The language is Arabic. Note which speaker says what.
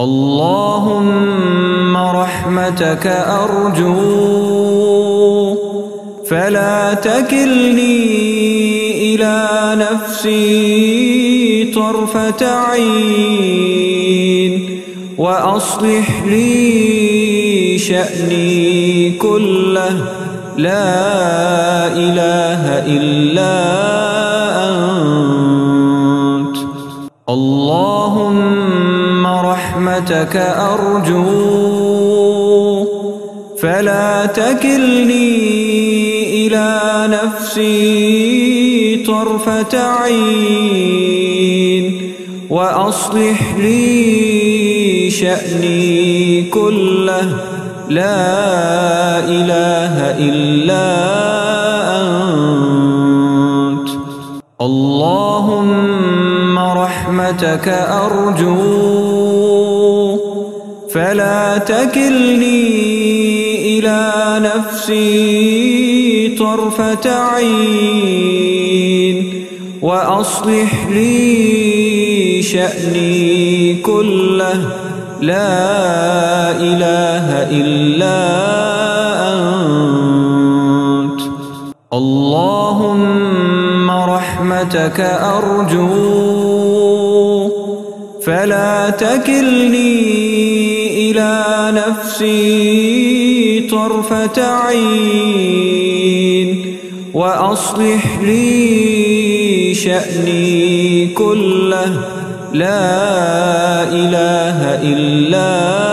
Speaker 1: اللهم رحمتك أرجو فلا تكلني إلى نفسي طرفة عين وأصلح لي شأني كله. لا إله إلا أنت. اللهم رحمتك أرجو. فلا تكلني إلى نفسي طرفة عين وأصلح لي شأني كله. لا إله إلا أنت. اللهم رحمتك أرجو فلا تكلني إلى نفسي طرفة عين وأصلح لي شأني كله. لا إله إلا أنت. اللهم رحمتك أرجو فلا تكلني إلى نفسي طرفة عين وأصلح لي شأني كله. لا إله إلا أنت